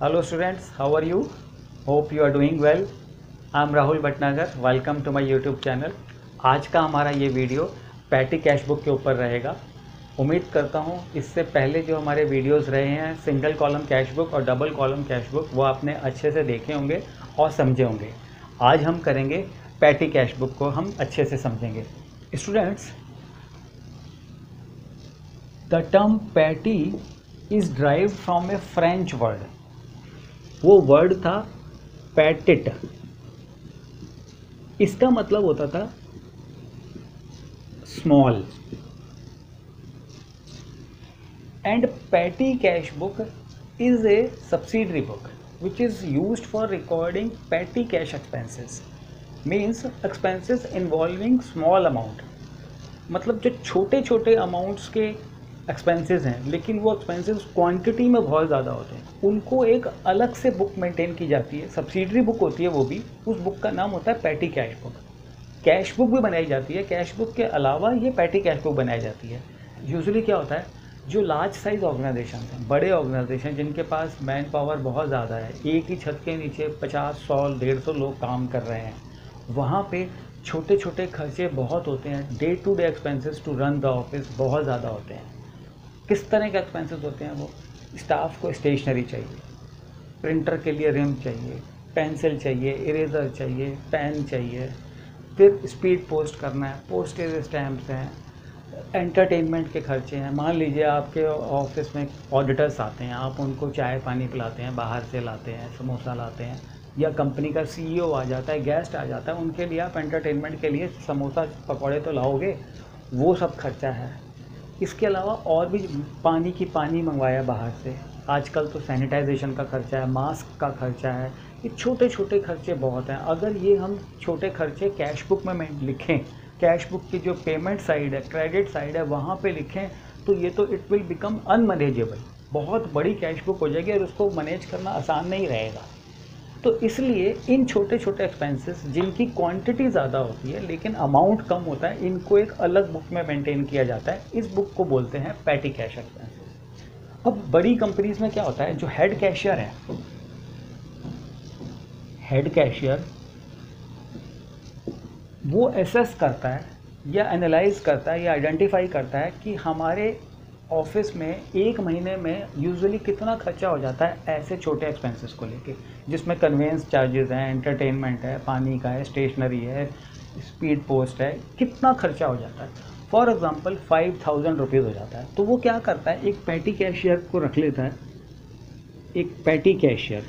Hello students, how are you? Hope you are doing well I am Rahul Bhatnagar. Welcome to my YouTube channel आज का हमारा ये video patty cash book के ऊपर रहेगा। उम्मीद करता हूँ इससे पहले जो हमारे वीडियोस रहे हैं सिंगल कॉलम कैश बुक और डबल कॉलम कैश बुक वो आपने अच्छे से देखे होंगे और समझे होंगे। आज हम करेंगे पैटी कैश बुक को हम अच्छे से समझेंगे। Students the term petty is drive from a French word वो वर्ड था पैटिट इसका मतलब होता था small and petty cash book is a subsidiary book which is use for recording petty cash expenses means expenses involving small amount मतलब जो छोटे छोटे अमाउंट्स के एक्सपेंसेस हैं, लेकिन वो एक्सपेंसेस क्वांटिटी में बहुत ज़्यादा होते हैं। उनको एक अलग से बुक मेंटेन की जाती है। सब्सिडरी बुक होती है वो भी। उस बुक का नाम होता है petty cash book cash book भी बनाई जाती है। कैश बुक के अलावा ये पैटी कैश बुक बनाई जाती है। यूजली क्या होता है? जो लार्ज साइज़ ऑर्गेनाइजेशन हैं, बड़े ऑर्गेनाइजेशन जिनके पास मैन पावर बहुत ज़्यादा है। एक ही छत के नीचे पचास, सौ, डेढ़ सौ लोग काम कर रहे हैं। वहाँ पे छोटे छोटे खर्चे बहुत होते हैं। Day to day expenses to run the office बहुत ज़्यादा होते हैं। किस तरह के एक्सपेंसेस होते हैं वो? स्टाफ को स्टेशनरी चाहिए प्रिंटर के लिए रिम चाहिए पेंसिल चाहिए इरेज़र चाहिए पेन चाहिए, फिर स्पीड पोस्ट करना है पोस्टेज स्टैम्प्स हैं एंटरटेनमेंट के खर्चे हैं। मान लीजिए आपके ऑफ़िस में ऑडिटर्स आते हैं, आप उनको चाय पानी पिलाते हैं, बाहर से लाते हैं, समोसा लाते हैं, या कंपनी का सीईओ आ जाता है गेस्ट आ जाता है, उनके लिए आप एंटरटेनमेंट के लिए समोसा, पकौड़े तो लाओगे, वो सब खर्चा है। इसके अलावा और भी पानी की पानी मंगवाया बाहर से। आजकल तो सैनिटाइजेशन का खर्चा है मास्क का खर्चा है, ये छोटे छोटे खर्चे बहुत हैं। अगर ये हम छोटे खर्चे कैश बुक में लिखें कैश बुक की जो पेमेंट साइड है क्रेडिट साइड है, वहाँ पे लिखें तो ये तो इट विल बिकम अनमैनेजेबल बहुत बड़ी कैश बुक हो जाएगी और उसको मैनेज करना आसान नहीं रहेगा। तो इसलिए इन छोटे छोटे एक्सपेंसेस जिनकी क्वांटिटी ज़्यादा होती है, लेकिन अमाउंट कम होता है, इनको एक अलग बुक में मेंटेन किया जाता है। इस बुक को बोलते हैं पैटी कैश एक्सपेंसेस अब बड़ी कंपनीज़ में क्या होता है, जो हेड कैशियर है हेड कैशियर वो एसेस करता है या एनालाइज करता है या आइडेंटिफाई करता है कि हमारे ऑफ़िस में एक महीने में यूजुअली कितना खर्चा हो जाता है ऐसे छोटे एक्सपेंसेस को लेके, जिसमें कन्वेंस चार्जेस हैं एंटरटेनमेंट है, पानी का है स्टेशनरी है स्पीड पोस्ट है, कितना खर्चा हो जाता है? For example five thousand rupees हो जाता है। तो वो क्या करता है? एक पैटी कैशियर को रख लेता है। एक पैटी कैशियर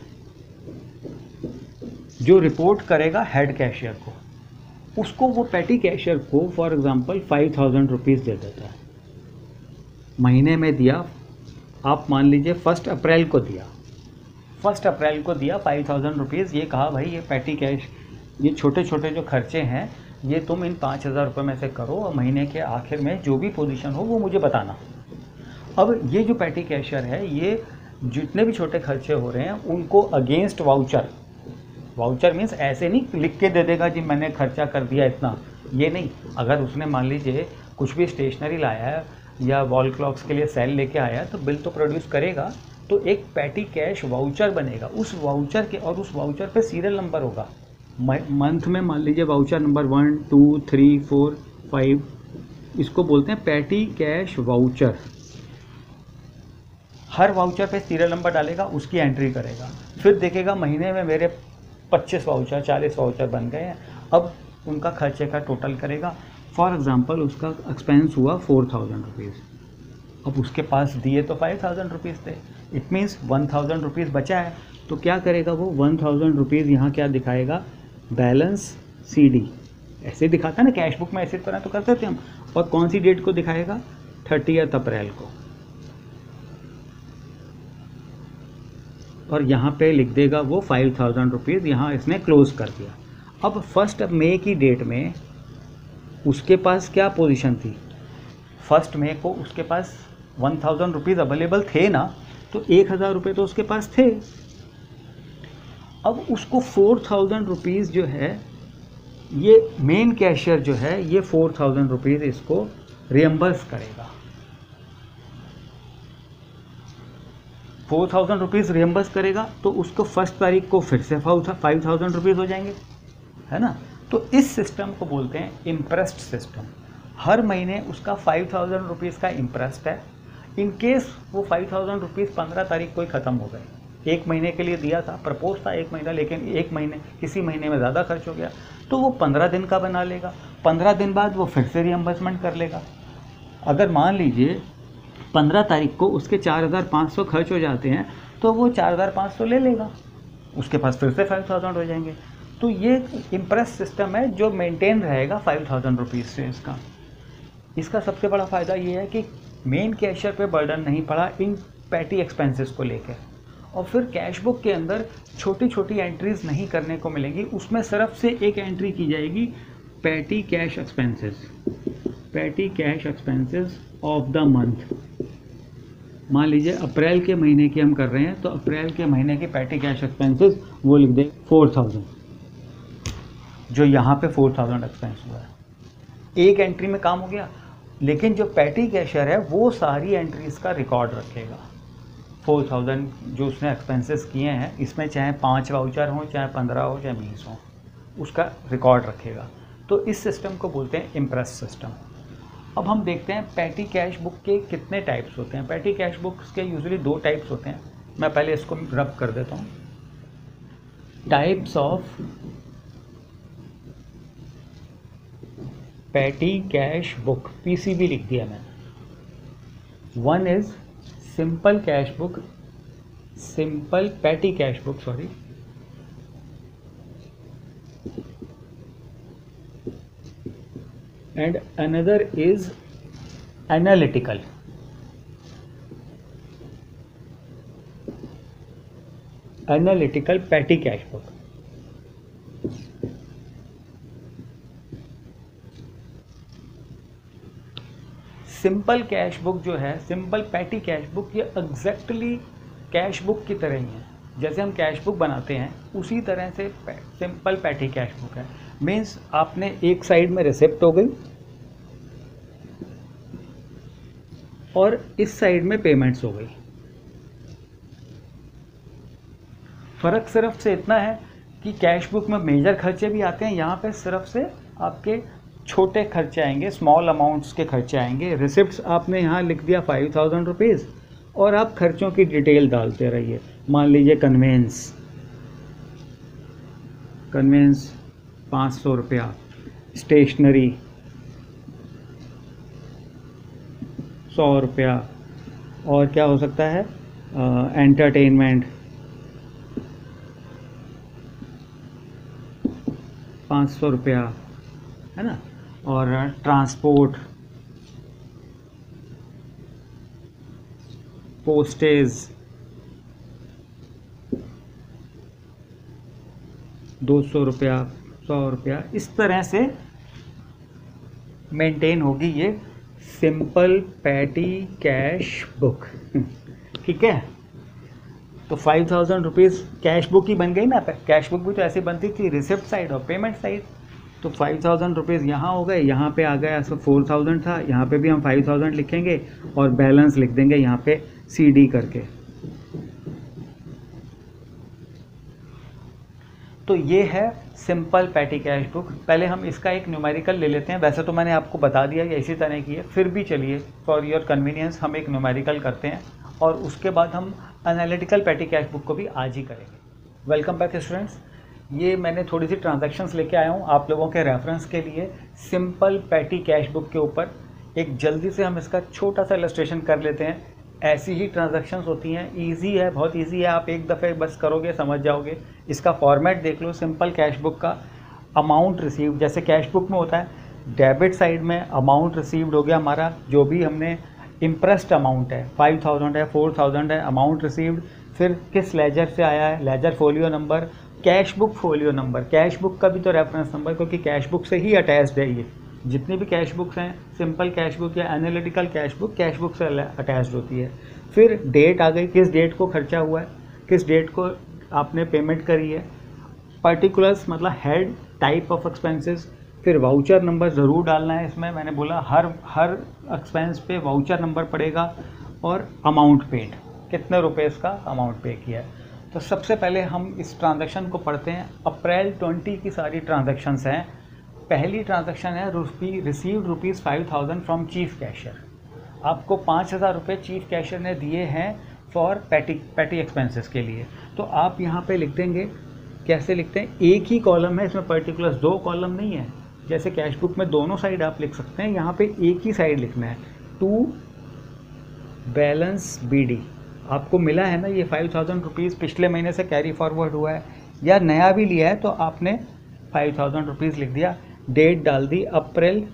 जो रिपोर्ट करेगा हेड कैशियर को। उसको वो पैटी कैशियर को for example five thousand rupees दे देता है। महीने में दिया, आप मान लीजिए फ़र्स्ट अप्रैल को दिया। फ़र्स्ट अप्रैल को दिया फाइव थाउज़ेंड रुपीज़ ये कहा, भाई, ये पैटी कैश ये छोटे छोटे जो खर्चे हैं, ये तुम इन पाँच हज़ार रुपये में से करो और महीने के आखिर में जो भी पोजीशन हो, वो मुझे बताना। अब ये जो पैटी कैशर है, ये जितने भी छोटे खर्चे हो रहे हैं, उनको अगेंस्ट वाउचर वाउचर मीन्स ऐसे नहीं, लिख के दे देगा, जी, मैंने खर्चा कर दिया इतना। ये नहीं। अगर उसने मान लीजिए कुछ भी स्टेशनरी लाया है या वॉल क्लॉक्स के लिए सेल लेके आया तो बिल तो प्रोड्यूस करेगा तो एक पैटी कैश वाउचर बनेगा। उस वाउचर के और उस वाउचर पे सीरियल नंबर होगा। मंथ में मान लीजिए voucher number one two three four five इसको बोलते हैं पैटी कैश वाउचर हर वाउचर पे सीरियल नंबर डालेगा, उसकी एंट्री करेगा। फिर देखेगा महीने में मेरे 25 वाउचर 40 वाउचर बन गए हैं। अब उनका खर्चे का टोटल करेगा। फॉर एग्ज़ाम्पल उसका एक्सपेंस हुआ फोर थाउज़ेंड रुपीज़ अब उसके पास दिए तो फाइव थाउज़ेंड रुपीज़ थे. It means one thousand rupees बचा है. तो क्या करेगा वो? वन थाउज़ेंड रुपीज़ यहाँ क्या दिखाएगा? बैलेंस सी डी ऐसे दिखाता है ना कैश बुक में ऐसे तरह तो करते थे हम. और कौन सी डेट को दिखाएगा? थर्टी अप्रैल को. और यहाँ पे लिख देगा वो फाइव थाउज़ेंड रुपीज़ यहाँ इसने क्लोज़ कर दिया. अब फ़र्स्ट मई की डेट में उसके पास क्या पोजीशन थी? फ़र्स्ट मे को उसके पास वन थाउज़ेंड रुपीज़ अवेलेबल थे ना तो एक हज़ार रुपये तो उसके पास थे। अब उसको फोर थाउज़ेंड रुपीज़ जो है, ये मेन कैशियर जो है, ये फोर थाउज़ेंड रुपीज़ इसको रियम्बर्स करेगा। फोर थाउज़ेंड रुपीज़ रियम्बर्स करेगा तो उसको फ़र्स्ट तारीख को फिर से फाइव थाउज़ेंड रुपीज़ हो जाएँगे, है ना? तो इस सिस्टम को बोलते हैं इम्प्रेस्ड सिस्टम हर महीने उसका फाइव थाउज़ेंड रुपीज़ का इम्प्रेस्ड है. इन केस वो फाइव थाउज़ेंड रुपीज़ पंद्रह तारीख को ही ख़त्म हो गए. एक महीने के लिए दिया था प्रपोज था एक महीना, लेकिन एक महीने, किसी महीने में ज़्यादा खर्च हो गया तो वो पंद्रह दिन का बना लेगा. पंद्रह दिन बाद वो फिर से रियम्बर्समेंट कर लेगा. अगर मान लीजिए पंद्रह तारीख को उसके चार हज़ार पाँच सौ खर्च हो जाते हैं तो वो चार हज़ार पाँच सौ ले लेगा. उसके पास फिर से फाइव थाउज़ेंड हो जाएँगे. तो ये इम्प्रेस सिस्टम है जो मेंटेन रहेगा फाइव थाउज़ेंड रुपीज़ से इसका। इसका सबसे बड़ा फ़ायदा ये है कि मेन कैशियर पे बर्डन नहीं पड़ा इन पैटी एक्सपेंसेस को लेकर और फिर कैश बुक के अंदर छोटी छोटी एंट्रीज नहीं करने को मिलेंगी, उसमें सिर्फ़ से एक एंट्री की जाएगी petty cash expenses petty cash expenses of the month मान लीजिए अप्रैल के महीने की हम कर रहे हैं तो अप्रैल के महीने की पैटी कैश एक्सपेंसेस वो लिख दें फोर थाउज़ेंड जो यहाँ पे फोर थाउज़ेंड एक्सपेंस हुआ है। एक एंट्री में काम हो गया, लेकिन जो पैटी कैशर है, वो सारी एंट्रीज का रिकॉर्ड रखेगा। फोर थाउज़ेंड जो उसने एक्सपेंसेस किए हैं, इसमें चाहे पाँच वाउचर हों, चाहे पंद्रह हो, चाहे बीस हों, उसका रिकॉर्ड रखेगा। तो इस सिस्टम को बोलते हैं इम्प्रेस सिस्टम अब हम देखते हैं पैटी कैश बुक के कितने टाइप्स होते हैं। पैटी कैश बुक्स के यूजली दो टाइप्स होते हैं। मैं पहले इसको रब कर देता हूँ। Types of petty cash book PCB लिख दिया मैंने। One is simple cash book simple petty cash book sorry and another is analytical analytical petty cash book simple cash book जो है, सिंपल पैटी कैश बुक, ये exactly cash book की तरह ही है। जैसे हम कैश बुक बनाते हैं, उसी तरह से सिंपल पैटी कैश बुक है। मीन्स आपने एक साइड में रिसिप्ट हो गई और इस साइड में पेमेंट्स हो गई। फ़र्क सिर्फ़ से इतना है कि कैश बुक में मेजर खर्चे भी आते हैं, यहाँ पे सिर्फ़ से आपके छोटे खर्चे आएँगे स्मॉल अमाउंट्स के खर्चे आएँगे। रिसिप्ट आपने यहाँ लिख दिया फाइव थाउज़ेंड रुपीज़ और आप खर्चों की डिटेल डालते रहिए। मान लीजिए कन्वेंस कन्वेंस पाँच सौ रुपया। स्टेशनरी सौ रुपया। और क्या हो सकता है? एंटरटेनमेंट पाँच सौ रुपया, है ना? और ट्रांसपोर्ट, पोस्टेज, दो सौ रुपया सौ रुपया, इस तरह से मेंटेन होगी ये सिंपल पैटी कैश बुक ठीक है? तो five thousand rupees cash book ही बन गई ना? कैश बुक भी तो ऐसे बनती थी रिसिप्ट साइड और पेमेंट साइड तो फाइव थाउज़ेंड रुपीज़ यहाँ हो गए, यहाँ पे आ गया, ऐसा फोर थाउज़ेंड था, यहाँ पे भी हम फाइव थाउज़ेंड लिखेंगे और बैलेंस लिख देंगे यहाँ पे सी डी करके। तो ये है सिंपल पैटी कैश बुक पहले हम इसका एक न्यूमेरिकल ले लेते हैं। वैसे तो मैंने आपको बता दिया कि इसी तरह की है। फिर भी चलिए फॉर योर कन्वीनियंस हम एक न्यूमेरिकल करते हैं और उसके बाद हम एनालिटिकल पैटी कैश बुक को भी आज ही करेंगे। वेलकम बैक स्टूडेंट्स ये मैंने थोड़ी सी ट्रांजैक्शंस लेके आया हूँ आप लोगों के रेफरेंस के लिए। सिंपल पैटी कैश बुक के ऊपर। एक जल्दी से हम इसका छोटा सा इलस्ट्रेशन कर लेते हैं। ऐसी ही ट्रांजैक्शंस होती हैं। इजी है, बहुत इजी है। आप एक दफ़े बस करोगे, समझ जाओगे। इसका फॉर्मेट देख लो सिंपल कैश बुक का। अमाउंट रिसीव जैसे कैश बुक में होता है डेबिट साइड में अमाउंट रिसीव्ड हो गया हमारा, जो भी हमने इम्प्रेस्ड अमाउंट है। फाइव थाउज़ेंड है फोर थाउज़ेंड है अमाउंट रिसीव्ड फिर किस लेजर से आया है? Ledger folio number cash book folio number, cash book का भी तो रेफरेंस नंबर, क्योंकि कैश बुक से ही अटैच्ड है ये। जितनी भी कैश बुक्स हैं सिंपल कैश बुक या analytical cash book cash book से अटैच्ड होती है। फिर डेट आ गई, किस डेट को खर्चा हुआ है, किस डेट को आपने पेमेंट करी है। पर्टिकुलर्स मतलब हेड टाइप ऑफ़ एक्सपेंसेस फिर वाउचर नंबर ज़रूर डालना है इसमें। मैंने बोला, हर हर एक्सपेंस पे वाउचर नंबर पड़ेगा और अमाउंट पेड कितने रुपए इसका अमाउंट पे किया है। तो सबसे पहले हम इस ट्रांजैक्शन को पढ़ते हैं। अप्रैल 20 की सारी ट्रांजैक्शंस हैं। पहली ट्रांजैक्शन है rupee received rupees five thousand from chief cashier आपको पाँच हज़ार रुपये चीफ कैशियर ने दिए हैं फॉर पैटी पैटी एक्सपेंसेस के लिए। तो आप यहाँ पे लिख देंगे। कैसे लिखते हैं? एक ही कॉलम है, इसमें पर्टिकुलर दो कॉलम नहीं है। जैसे कैश बुक में दोनों साइड आप लिख सकते हैं। यहाँ पे एक ही साइड लिखना है। टू बैलेंस बी आपको मिला है ना ये फाइव थाउज़ेंड रुपीज़ पिछले महीने से कैरी फॉरवर्ड हुआ है। या नया भी लिया है तो आपने फाइव थाउज़ेंड रुपीज़ लिख दिया। डेट डाल दी अप्रैल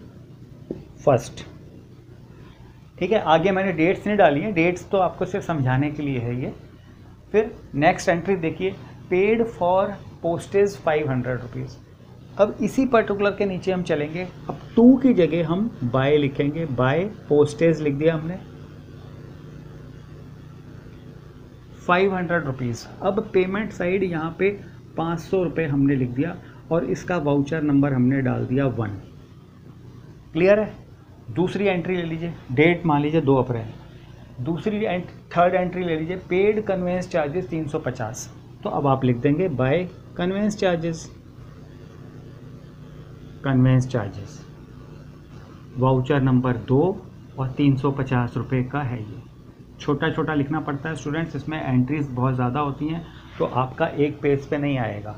फ़र्स्ट ठीक है, आगे मैंने डेट्स नहीं डाली हैं। डेट्स तो आपको सिर्फ़ समझाने के लिए है ये। फिर नेक्स्ट एंट्री देखिए paid for postage five hundred rupees अब इसी पर्टिकुलर के नीचे हम चलेंगे। अब टू की जगह हम बाय लिखेंगे। बाय पोस्टेज लिख दिया हमने। फाइव हंड्रेड रुपीज़ अब पेमेंट साइड यहाँ पे पाँच सौ रुपये हमने लिख दिया और इसका वाउचर नंबर हमने डाल दिया वन क्लियर है? दूसरी एंट्री ले लीजिए। डेट मान लीजिए दो अप्रैल। दूसरी एंट, थर्ड एंट्री ले लीजिए। पेड कन्वेंस चार्जेस 350 तो अब आप लिख देंगे by conveyance charges conveyance charges voucher number दो और तीन सौ पचास रुपये का है ये। छोटा छोटा लिखना पड़ता है। स्टूडेंट्स इसमें एंट्रीज बहुत ज़्यादा होती हैं तो आपका एक पेज पे नहीं आएगा।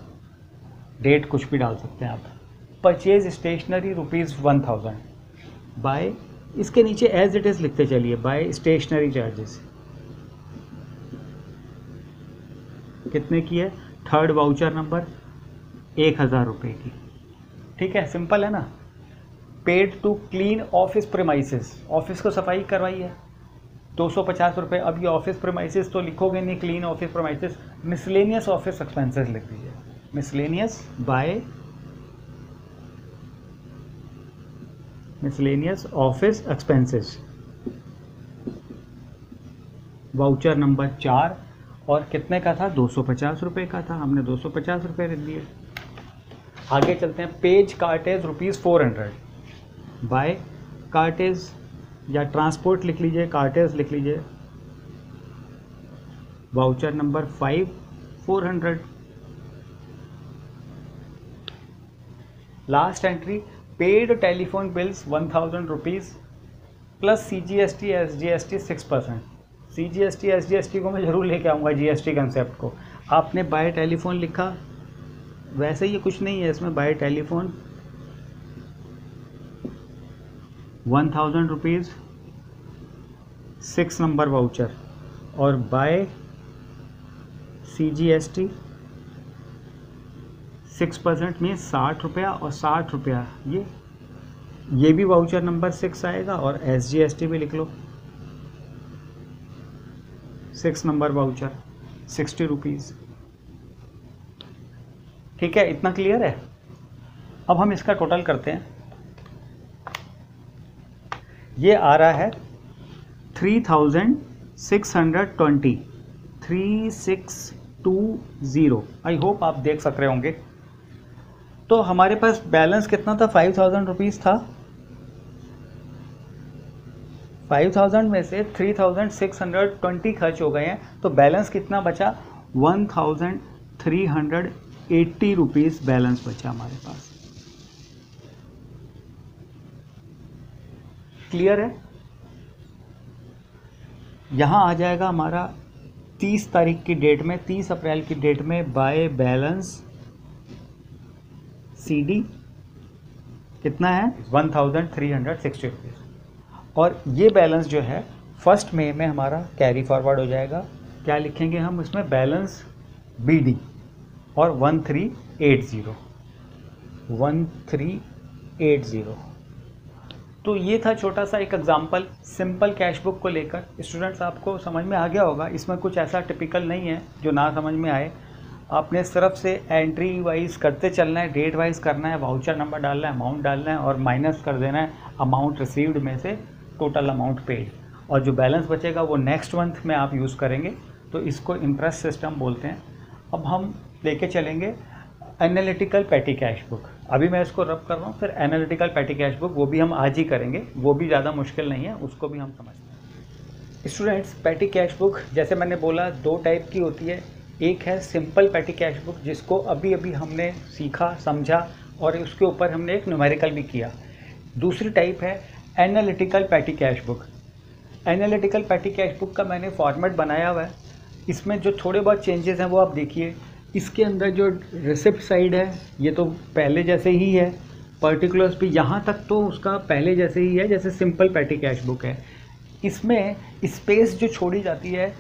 डेट कुछ भी डाल सकते हैं आप। Purchase stationery rupees one thousand by इसके नीचे एज इट इज़ लिखते चलिए। बाय स्टेशनरी चार्जेस कितने की है? थर्ड वाउचर नंबर एक हज़ार रुपये की। ठीक है सिंपल है ना? Paid to clean office premises office को सफ़ाई करवाई है। दो सौ पचास रुपये अब ये ऑफ़िस प्रेमाइसिस तो लिखोगे नहीं clean office premises miscellaneous office expenses लिख दीजिए। Miscellaneous by miscellaneous office expenses voucher number चार। और कितने का था? दो सौ पचास रुपये का था। हमने दो सौ पचास रुपये रख दिए। आगे चलते हैं। Paid cartage rupees four hundred by cartage या ट्रांसपोर्ट लिख लीजिए, कार्टेज लिख लीजिए। Voucher number five four hundred last entry paid telephone bills one thousand rupees plus C G S T S G S T six percent C G S T S G S T को मैं ज़रूर लेके आऊँगा जी S T concept को। आपने bye telephone लिखा, वैसे ये कुछ नहीं है इसमें by telephone one thousand rupees six number voucher और by C G S T six percent में साठ रुपया और साठ रुपया। ये ये भी वाउचर नंबर सिक्स आएगा और एस जी एस टी भी लिख लो। Six number voucher sixty rupees ठीक है, इतना क्लियर है? अब हम इसका टोटल करते हैं। ये आ रहा है three thousand six hundred twenty, three six two zero. I hope आप देख सक रहे होंगे। तो हमारे पास बैलेंस कितना था? फाइव थाउज़ेंड रुपीज़ था। फाइव थाउज़ेंड में से three thousand six hundred twenty खर्च हो गए हैं। तो बैलेंस कितना बचा? One thousand three hundred eighty rupees balance बचा हमारे पास। क्लियर है? यहाँ आ जाएगा हमारा तीस तारीख की डेट में तीस अप्रैल की डेट में बाय बैलेंस सी डी कितना है? One thousand three hundred sixty rupees और ये बैलेंस जो है फ़र्स्ट मे में हमारा कैरी फॉरवर्ड हो जाएगा। क्या लिखेंगे हम? इसमें बैलेंस बी डी और one three eight zero one three eight zero तो ये था छोटा सा एक एग्जांपल सिंपल कैश बुक को लेकर। स्टूडेंट्स आपको समझ में आ गया होगा, इसमें कुछ ऐसा टिपिकल नहीं है जो ना समझ में आए। आपने सिर्फ़ से एंट्री वाइज करते चलना है डेट वाइज करना है वाउचर नंबर डालना है अमाउंट डालना है और माइनस कर देना है अमाउंट रिसीव्ड में से टोटल अमाउंट पेड और जो बैलेंस बचेगा वो नेक्स्ट मंथ में आप यूज़ करेंगे। तो इसको इंटरेस्ट सिस्टम बोलते हैं। अब हम लेके चलेंगे एनालिटिकल पैटी कैश बुक अभी मैं इसको रब कर रहा हूँ, फिर एनालिटिकल पैटी कैश बुक वो भी हम आज ही करेंगे, वो भी ज़्यादा मुश्किल नहीं है, उसको भी हम समझते हैं। स्टूडेंट्स पैटी कैश बुक जैसे मैंने बोला, दो टाइप की होती है। एक है सिंपल पैटी कैश बुक जिसको अभी अभी हमने सीखा, समझा, और उसके ऊपर हमने एक न्यूमेरिकल भी किया। दूसरी टाइप है analytical petty cash book analytical petty cash book का मैंने फॉर्मेट बनाया हुआ है। इसमें जो थोड़े बहुत चेंजेस हैं, वो आप देखिए। इसके अंदर जो रिसिप्ट साइड है, ये तो पहले जैसे ही है। पर्टिकुलर्स भी यहाँ तक तो उसका पहले जैसे ही है, जैसे सिंपल पैटी कैश बुक है। इसमें स्पेस जो छोड़ी जाती है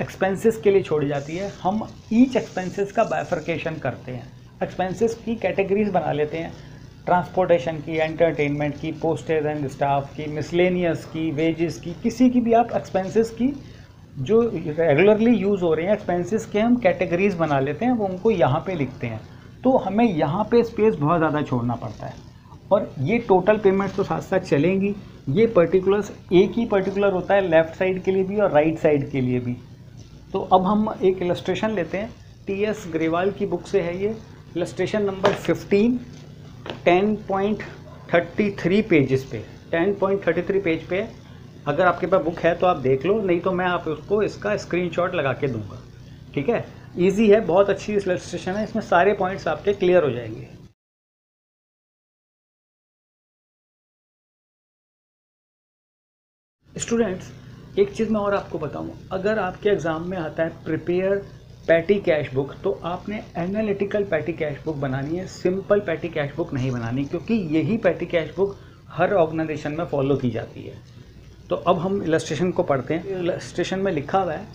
एक्सपेंसेस के लिए छोड़ी जाती है, हम ईच एक्सपेंसेस का बाइफर्केशन करते हैं। एक्सपेंसेस की कैटेगरीज बना लेते हैं। ट्रांसपोर्टेशन की एंटरटेनमेंट की पोस्टेज एंड स्टाफ की मिसलेनियस की वेजेस की, किसी की भी आप एक्सपेंसेस की जो रेगुलरली यूज़ हो रहे हैं एक्सपेंसेस के हम कैटेगरीज बना लेते हैं, वो उनको यहाँ पे लिखते हैं। तो हमें यहाँ पे स्पेस बहुत ज़्यादा छोड़ना पड़ता है। और ये टोटल पेमेंट्स तो साथ साथ चलेंगी। ये पर्टिकुलर्स एक ही पर्टिकुलर होता है लेफ़्ट साइड के लिए भी और राइट right साइड के लिए भी। तो अब हम एक इलस्ट्रेशन लेते हैं। टी एस ग्रेवाल की बुक से है ये। इलस्ट्रेशन नंबर 15 10.33 पेजेस पे। 10.33 पेज पे अगर आपके पास बुक है तो आप देख लो, नहीं तो मैं आप उसको इसका स्क्रीनशॉट लगा के दूँगा। ठीक है? इजी है, बहुत अच्छी इलस्ट्रेशन है, इसमें सारे पॉइंट्स आपके क्लियर हो जाएँगे। स्टूडेंट्स एक चीज़ मैं और आपको बताऊँ। अगर आपके एग्ज़ाम में आता है प्रिपेयर पैटी कैश बुक तो आपने एनालिटिकल पैटी कैश बुक बनानी है। सिंपल पैटी कैश बुक नहीं बनानी, क्योंकि यही पैटी कैश बुक हर ऑर्गेनाइजेशन में फॉलो की जाती है। तो अब हम इलस्ट्रेशन को पढ़ते हैं। इलस्ट्रेशन में लिखा हुआ है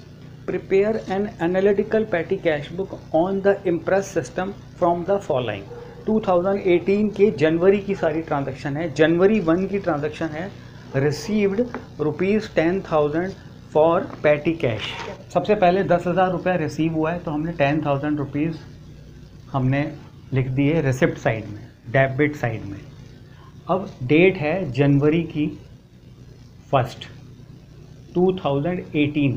prepare an analytical petty cash book on the imprest system from the following 2018 के जनवरी की सारी ट्रांजैक्शन है। जनवरी वन की ट्रांजैक्शन है। Received rupees ten thousand for petty cash सबसे पहले दस हज़ार रुपया रिसीव हुआ है तो हमने टेन थाउज़ेंड रुपीज़ हमने लिख दिए रिसिप्ट साइड में डेबिट साइड में। अब डेट है जनवरी की फ़र्स्ट 2018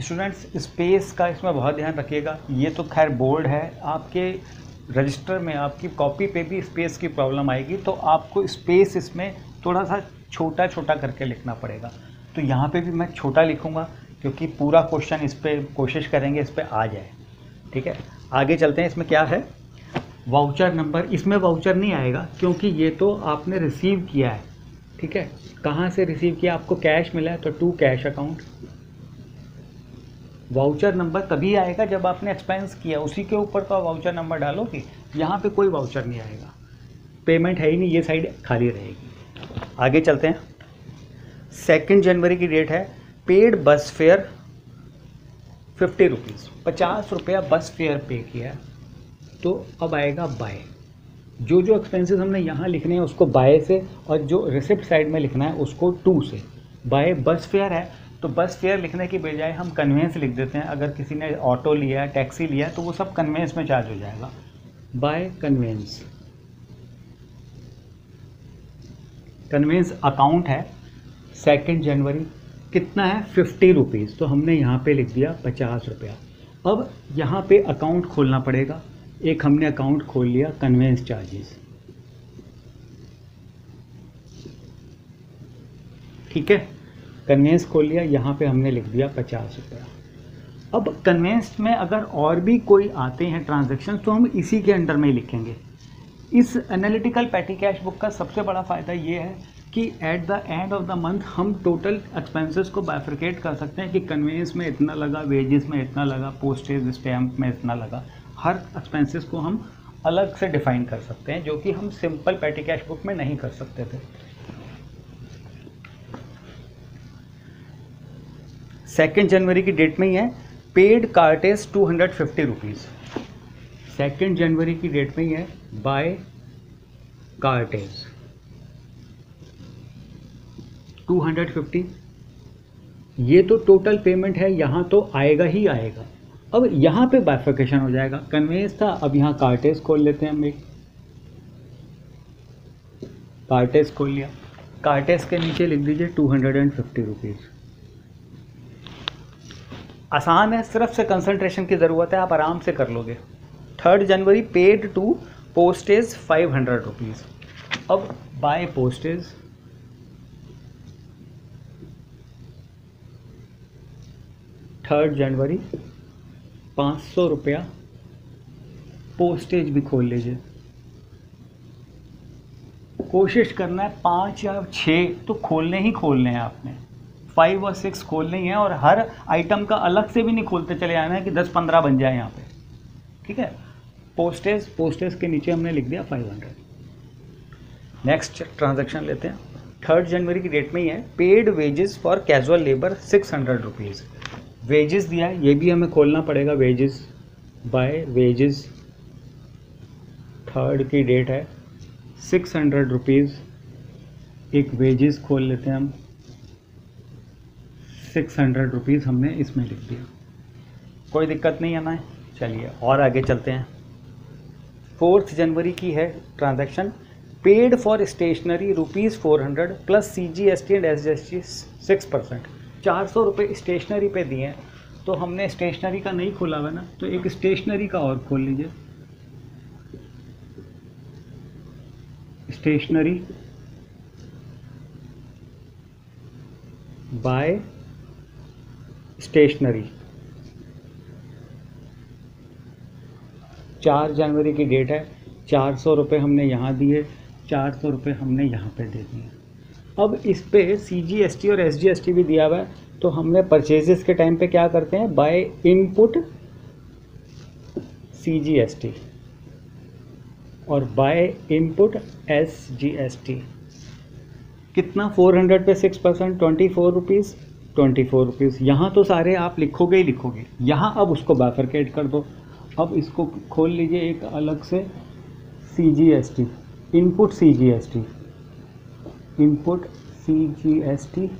स्टूडेंट्स स्पेस का इसमें बहुत ध्यान रखिएगा। ये तो खैर बोर्ड है। आपके रजिस्टर में आपकी कॉपी पे भी स्पेस की प्रॉब्लम आएगी तो आपको स्पेस इसमें थोड़ा सा छोटा छोटा करके लिखना पड़ेगा। तो यहाँ पे भी मैं छोटा लिखूँगा, क्योंकि पूरा क्वेश्चन इस पर कोशिश करेंगे, इस पर आ जाए। ठीक है? आगे चलते हैं, इसमें क्या है? वाउचर नंबर इसमें वाउचर नहीं आएगा, क्योंकि ये तो आपने रिसीव किया है। ठीक है? कहाँ से रिसीव किया? आपको कैश मिला है तो to cash account voucher number तभी आएगा जब आपने एक्सपेंस किया। उसी के ऊपर तो वाउचर नंबर डालोगे। यहाँ पे कोई वाउचर नहीं आएगा। पेमेंट है ही नहीं, ये साइड खाली रहेगी। आगे चलते हैं। सेकेंड जनवरी की डेट है। पेड बस फेयर फिफ्टी रुपीज़ पचास रुपया बस फेयर पे किया तो अब आएगा बाय जो जो एक्सपेंसेस हमने यहाँ लिखने हैं उसको बाय से और जो रिसिप्ट साइड में लिखना है उसको टू से। बाय बस फेयर है तो बस फेयर लिखने की बजाय हम कन्वेंस लिख देते हैं। अगर किसी ने ऑटो लिया टैक्सी लिया तो वो सब कन्वेंस में चार्ज हो जाएगा। बाय कन्वेंस कन्वेंस अकाउंट है सेकेंड जनवरी कितना है? फिफ्टी रुपीज़ तो हमने यहाँ पे लिख दिया पचास रुपया। अब यहाँ पे अकाउंट खोलना पड़ेगा। एक हमने अकाउंट खोल लिया कन्वेंस चार्जेस ठीक है? कन्वेंस खोल लिया, यहाँ पे हमने लिख दिया पचास रुपया। अब कन्वेंस में अगर और भी कोई आते हैं ट्रांजेक्शन तो हम इसी के अंडर में लिखेंगे। इस एनालिटिकल पैटी कैश बुक का सबसे बड़ा फ़ायदा ये है कि at the end of the month हम टोटल एक्सपेंसेस को बाइफ्रिकेट कर सकते हैं कि कन्वेंस में इतना लगा वेजेस में इतना लगा पोस्टेज स्टैम्प में इतना लगा। हर एक्सपेंसेस को हम अलग से डिफाइन कर सकते हैं, जो कि हम सिंपल पैटी कैश बुक में नहीं कर सकते थे। सेकेंड जनवरी की डेट में ही है paid cartage two hundred fifty rupees second January की डेट में ही है बाय कार्टेज 250 ये तो टोटल पेमेंट है, यहाँ तो आएगा ही आएगा। अब यहाँ पे बाइफिकेशन हो जाएगा। कन्वेंस था, अब यहाँ कार्टेज खोल लेते हैं हम एक। कार्टेज खोल लिया। कार्टेज के नीचे लिख दीजिए two hundred and fifty rupees आसान है, सिर्फ़ से कंसंट्रेशन की ज़रूरत है, आप आराम से कर लोगे। Third January paid to postage five hundred rupees अब बाय पोस्टेज थर्ड जनवरी पाँच सौ रुपया पोस्टेज भी खोल लीजिए। कोशिश करना है पाँच या छः तो खोलने ही खोलने हैं आपने। फाइव और सिक्स खोलने ही हैं और हर आइटम का अलग से भी नहीं खोलते चले आना है कि दस पंद्रह बन जाए यहाँ पे। ठीक है? पोस्टेज पोस्टेज के नीचे हमने लिख दिया फाइव हंड्रेड नेक्स्ट ट्रांजेक्शन लेते हैं। थर्ड जनवरी की डेट में ही है। Paid wages for casual labour six hundred rupees wages दिया है, ये भी हमें खोलना पड़ेगा वेजेस बाय वेजेस थर्ड की डेट है सिक्स हंड्रेड रुपीज़ एक वेजेस खोल लेते हैं हम सिक्स हंड्रेड रुपीज़ हमने इसमें लिख दिया। कोई दिक्कत नहीं है चलिए और आगे चलते हैं। फोर्थ जनवरी की है transaction paid for stationery rupees four hundred plus C G S T and S G S T six percent चार सौ रुपये स्टेशनरी पे दिए हैं तो हमने स्टेशनरी का नहीं खोला हुआ ना तो एक स्टेशनरी का और खोल लीजिए। Stationery by stationery. चार जनवरी की डेट है, चार सौ रुपये हमने यहाँ दिए, चार सौ रुपये हमने यहाँ पे दे दिए। अब इस पे सी जी एस टी और एस जी एस टी भी दिया हुआ है। तो हमने परचेजेस के टाइम पे क्या करते हैं? By input C G S T और by input S G S T कितना? फोर हंड्रेड पे six percent twenty four rupees twenty four rupees यहाँ तो सारे आप लिखोगे ही लिखोगे। यहाँ अब उसको बाफरकेट कर दो। अब इसको खोल लीजिए एक अलग से C G S T input C G S T input C G S T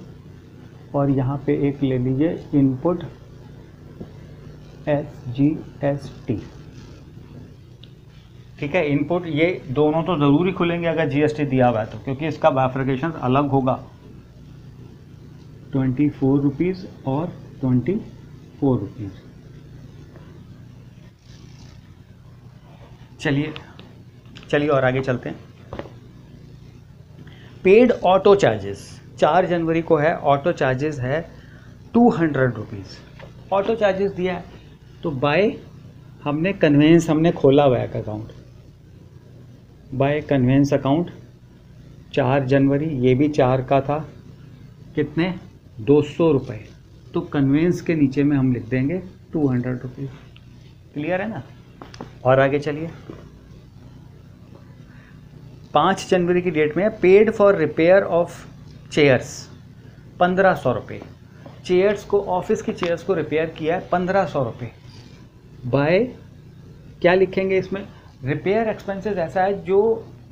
और यहाँ पे एक ले लीजिए input S G S T ठीक है इनपुट ये दोनों तो ज़रूरी खुलेंगे अगर जीएसटी दिया हुआ है तो क्योंकि इसका बाफ्रिकेशन अलग होगा। ट्वेंटी फोर रुपीज़ और ट्वेंटी फोर रुपीज़ चलिए चलिए और आगे चलते हैं। पेड ऑटो चार्जेस चार जनवरी को है ऑटो चार्जेस है two hundred rupees auto charges दिया है तो बाय हमने कन्वेंस हमने खोला हुआ है अकाउंट बाय कन्वेंस अकाउंट चार जनवरी, ये भी चार का था, कितने? दो सौ रुपये तो कन्वेंस के नीचे में हम लिख देंगे टू हंड्रेड रुपीज़ क्लियर है ना? और आगे चलिए. पाँच जनवरी की डेट में paid for repair of chairs पंद्रह सौ रुपये। चेयर्स को ऑफ़िस की चेयर्स को रिपेयर किया है पंद्रह सौ रुपये। बाय क्या लिखेंगे इसमें? रिपेयर एक्सपेंसेस ऐसा है जो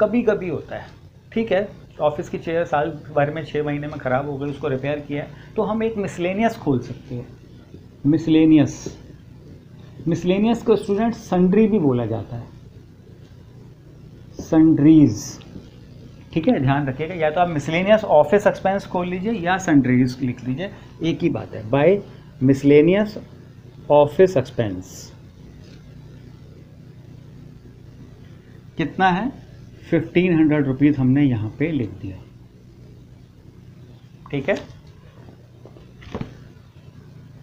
कभी कभी होता है। ठीक है? ऑफ़िस की चेयर साल भर में छः महीने में ख़राब हो गई, उसको रिपेयर किया है तो हम एक मिसलेनियस खोल सकते हैं। मिसलेनियस मिसलेनियस को स्टूडेंट संड्री भी बोला जाता है। सन्ड्रीज ठीक है? ध्यान रखिएगा, या तो आप मिसलेनियस ऑफ़िस एक्सपेंस खोल लीजिए या सन्ड्रीज लिख लीजिए, एक ही बात है। बाय मिसलेनियस ऑफ़िस एक्सपेंस कितना है? फिफ्टीन हंड्रेड रुपीज़ हमने यहाँ पे लिख दिया। ठीक है?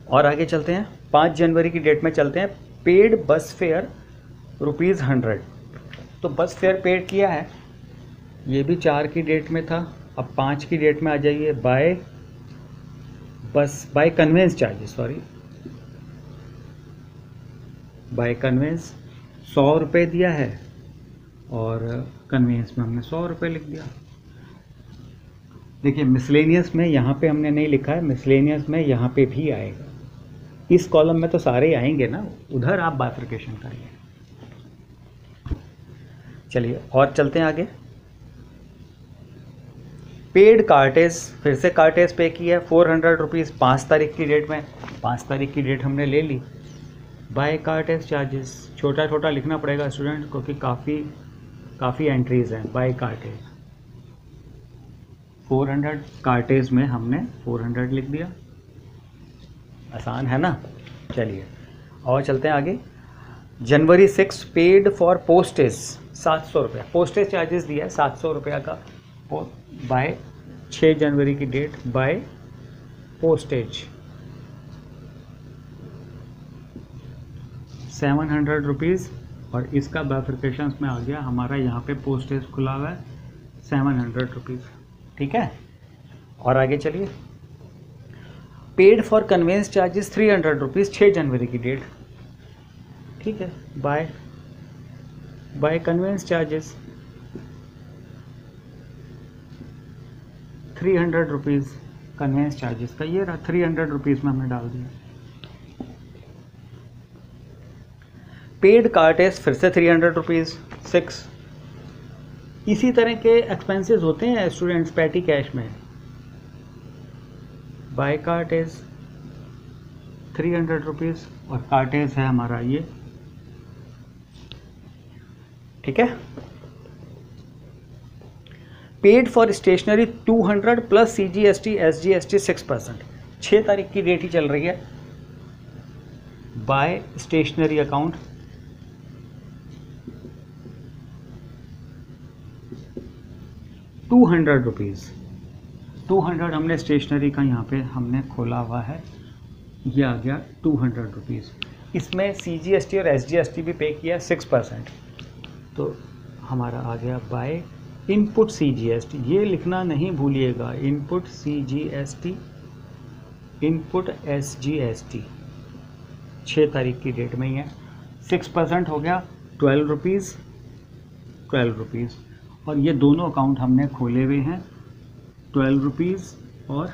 और आगे चलते हैं। पाँच जनवरी की डेट में चलते हैं। पेड बस फेयर रुपीज़ हंड्रेड तो बस फेयर पेड किया है। ये भी चार की डेट में था। अब पाँच की डेट में आ जाइए। बाय, बस, by conveyance charges sorry by conveyance सौ रुपये दिया है और कन्वेंस में हमने सौ रुपये लिख दिया। देखिए मिसलेनियस में यहाँ पे हमने नहीं लिखा है। मिसलेनियस में यहाँ पे भी आएगा। इस कॉलम में तो सारे आएँगे ना। उधर आप बाइफ्रिकेशन करिए। चलिए, और चलते हैं आगे। पेड कार्टेज, फिर से कार्टेज पे की है। फोर हंड्रेड रुपीज़ पाँच तारीख की डेट में। पाँच तारीख की डेट हमने ले ली। Bye cartridge charges. छोटा छोटा लिखना पड़ेगा स्टूडेंट, क्योंकि काफ़ी काफ़ी एंट्रीज हैं। By cartage. Four hundred cartage में हमने फोर हंड्रेड लिख दिया। आसान है ना? चलिए, और चलते हैं आगे। January six paid for postage सात सौ रुपया। पोस्टेज चार्जेस दिया है सात सौ रुपया का। बाय छः जनवरी की date by postage seven hundred rupees और इसका बाइफिकेशन में आ गया। हमारा यहाँ पे पोस्टेज खुला हुआ है। सेवन हंड्रेड रुपीज़ ठीक है? और आगे चलिए। Paid for conveyance charges three hundred rupees छः जनवरी की डेट ठीक है? By conveyance charges three hundred rupees conveyance charges का ये रहा थ्री हंड्रेड रुपीज़ में हमने डाल दिया। पेड कार्टेज फिर से थ्री हंड्रेड रुपीज़ सिक्स इसी तरह के एक्सपेंसेस होते हैं स्टूडेंट्स पैटी कैश में। By cartage three hundred rupees और कार्टेज है हमारा ये ठीक है? Paid for stationery 200 plus C G S T S G S T six percent छः तारीख की डेट ही चल रही है। By stationery account two hundred rupees two hundred हमने स्टेशनरी का यहाँ पे हमने खोला हुआ है। ये आ गया टू हंड्रेड रुपीज़ इसमें सी जी एस टी और एस जी एस टी भी पे किया सिक्स परसेंट तो हमारा आ गया by input C G S T ये लिखना नहीं भूलिएगा, input C G S T input S G S T छः तारीख की डेट में ही है। सिक्स परसेंट हो गया, ट्वेल्व रुपीज़ ट्वेल्व रुपीज़ और ये दोनों अकाउंट हमने खोले हुए हैं, ट्वेल्व रुपीज़ और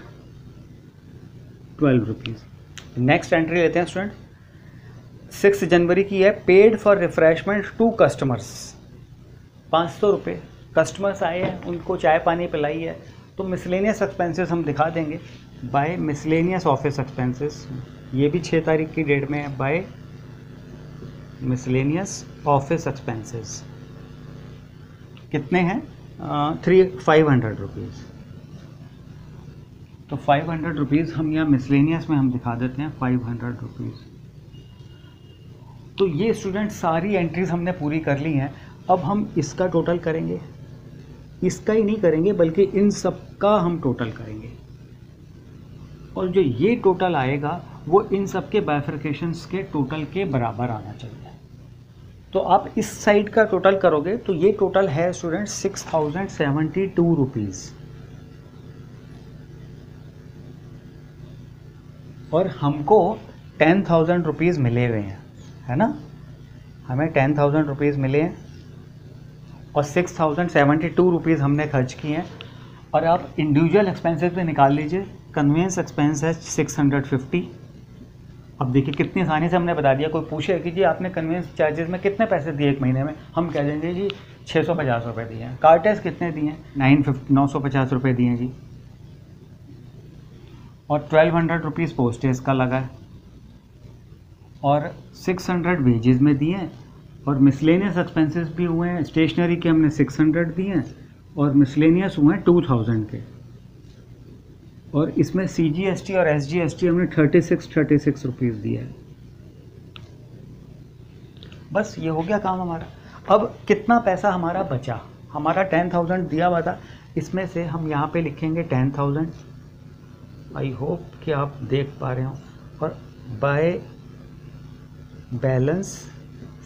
ट्वेल्व रुपीज़ नेक्स्ट एंट्री लेते हैं, स्टूडेंट। सिक्स जनवरी की है, paid for refreshment to customers. पाँच सौ रुपये। कस्टमर्स आए हैं, उनको चाय पानी पिलाई है तो मिसलेनियस एक्सपेंसेस हम दिखा देंगे। बाय मिसलेनियस ऑफ़िस एक्सपेंसेस ये भी छः तारीख की डेट में है। बाय मिसलेनियस ऑफ़िस एक्सपेंसेस कितने हैं? थ्री फाइव हंड्रेड रुपीज़ तो फाइव हंड्रेड रुपीज़ हम यहाँ मिसलेनियस में हम दिखा देते हैं फाइव हंड्रेड रुपीज़ तो ये स्टूडेंट सारी एंट्रीज हमने पूरी कर ली हैं। अब हम इसका टोटल करेंगे। इसका ही नहीं करेंगे, बल्कि इन सब का हम टोटल करेंगे। और जो ये टोटल आएगा, वो इन सब के बाइफर्केशंस के टोटल के बराबर आना चाहिए। तो आप इस साइड का टोटल करोगे तो ये टोटल है student six thousand seventy two rupees और हमको टेन थाउज़ेंड रुपीज़ मिले हुए हैं, है ना? हमें टेन थाउज़ेंड रुपीज़ मिले हैं। और six thousand seventy two rupees हमने खर्च किए हैं। और आप इंडिविजुअल एक्सपेंसेस पे निकाल लीजिए। कन्वेंस एक्सपेंस है सिक्स हंड्रेड फिफ्टी अब देखिए कितनी आसानी से हमने बता दिया। कोई पूछे कि जी आपने कन्वेंस चार्जेस में कितने पैसे दिए एक महीने में? हम कह देंगे जी छः सौ पचास रुपये दिए हैं। कार्टेज कितने दिए हैं? नाइन फिफ्टी नौ सौ पचास रुपये दिए हैं जी। और ट्वेल्व हंड्रेड रुपीज़ पोस्टेज का लगा है। और सिक्स हंड्रेड वेजेज़ में दिए हैं। और मिसलेनियस एक्सपेंसेस भी हुए हैं। स्टेशनरी के हमने सिक्स हंड्रेड दिए हैं और मिसलेनियस हुए हैं टू थाउज़ेंड के। और इसमें सी जी एस टी और एस जी एस टी हमने thirty six thirty six rupees दिया है। बस ये हो गया काम हमारा। अब कितना पैसा हमारा बचा? हमारा टेन थाउज़ेंड दिया हुआ था। इसमें से हम यहाँ पे लिखेंगे टेन थाउज़ेंड आई होप कि आप देख पा रहे हो। और by balance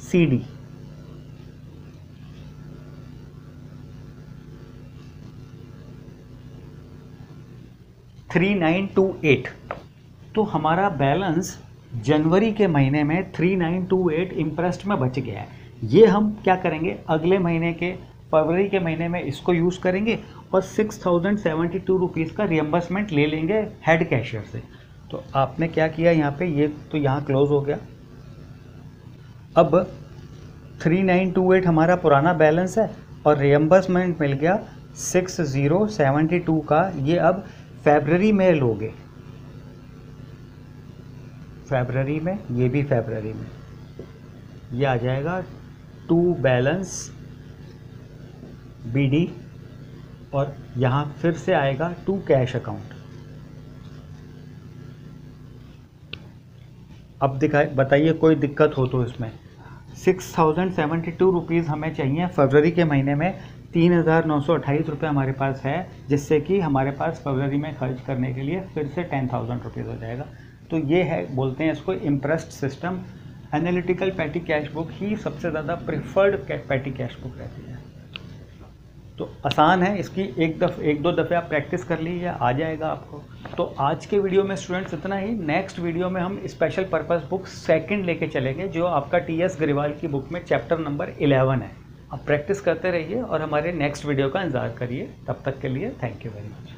C D three nine two eight तो हमारा बैलेंस जनवरी के महीने में three nine two eight interest में बच गया है। ये हम क्या करेंगे? अगले महीने के, फरवरी के महीने में इसको यूज़ करेंगे और six thousand seventy two rupees का रियम्बर्समेंट ले लेंगे हेड कैशियर से। तो आपने क्या किया यहाँ पे? ये तो यहाँ क्लोज हो गया। अब थ्री नाइन टू एट हमारा पुराना बैलेंस है और रियम्बर्समेंट मिल गया सिक्स ज़ीरो सेवेंटी टू का। ये अब फेबररी में लोगे। फेबररी में, ये भी फेबररी में। ये आ जाएगा टू बैलेंस बीडी और यहाँ फिर से आएगा टू कैश अकाउंट। अब दिखाए, बताइए, कोई दिक्कत हो तो इसमें। Six thousand seventy two rupees हमें चाहिए फरवरी के महीने में। तीन हज़ार नौ सौ अट्ठाईस रुपये हमारे पास है, जिससे कि हमारे पास फरवरी में खर्च करने के लिए फिर से टेन थाउज़ेंड रुपीज़ हो जाएगा। तो ये है, बोलते हैं इसको imprest system analytical petty cash book ही सबसे ज़्यादा प्रिफर्ड पैटी कैश बुक रहती है। तो आसान है, इसकी एक दफ़, एक दो दफ़े आप प्रैक्टिस कर लीजिए, आ जाएगा आपको। तो आज के वीडियो में स्टूडेंट्स इतना ही। नेक्स्ट वीडियो में हम स्पेशल पर्पस बुक सेकंड लेके चलेंगे, जो आपका टी एस ग्रेवाल की बुक में चैप्टर नंबर इलेवन है। आप प्रैक्टिस करते रहिए और हमारे नेक्स्ट वीडियो का इंतज़ार करिए। तब तक के लिए थैंक यू वेरी मच